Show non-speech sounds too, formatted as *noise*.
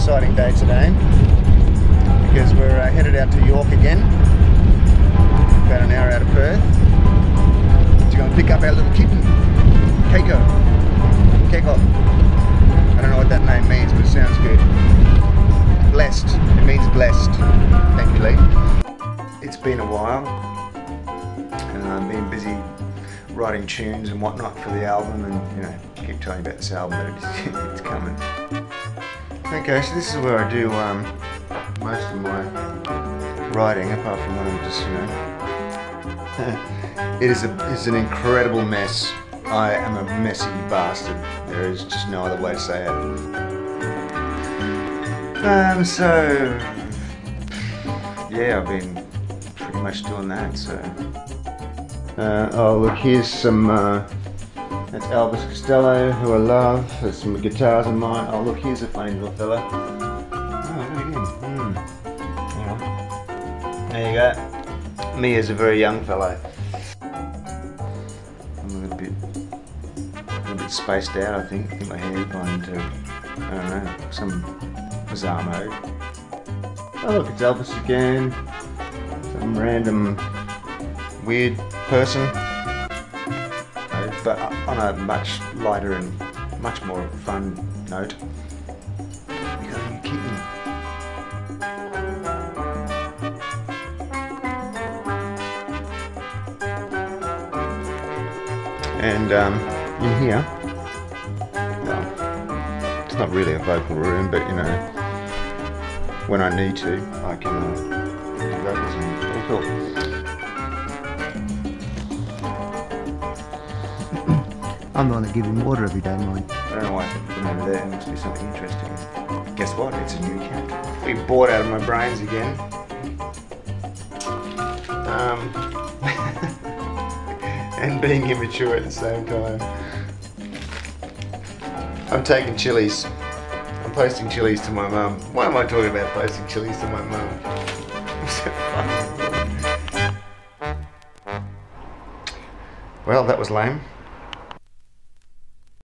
exciting day today because we're uh, headed out to York again, about an hour out of Perth, to go and pick up our little kitten, Keiko. Keiko. I don't know what that name means, but it sounds good. Blessed. It means blessed. Thank you. It's been a while, I've been busy writing tunes and whatnot for the album, and you know, keep telling you about this album, but it's, *laughs* it's coming. Okay, so this is where I do um, most of my writing, apart from when I'm just, you know. *laughs* it is a, it's an incredible mess. I am a messy bastard. There is just no other way to say it. Um, so yeah, I've been pretty much doing that. So, uh, oh look, here's some. Uh, that's Elvis Costello, who I love. There's some guitars of mine. Oh look, here's a funny little fella. Oh, look at. Mm. There you go. Me as a very young fellow. I'm a little bit, a little bit spaced out. I think. I think my hair's gone into, I don't know, some bizarre mode. Oh look, it's Elvis again. Some random weird person but on a much lighter and much more fun note. And um, in here, well, it's not really a vocal room, but you know, when I need to, I can uh, do vocals and cool. I'm the one that give him water every day, mine. I don't know why I put over there. There must be something interesting. Guess what? It's a new cat. We bored out of my brains again. Um, *laughs* and being immature at the same time. I'm taking chilies. I'm posting chilies to my mum. Why am I talking about posting chilies to my mum? *laughs* well, that was lame.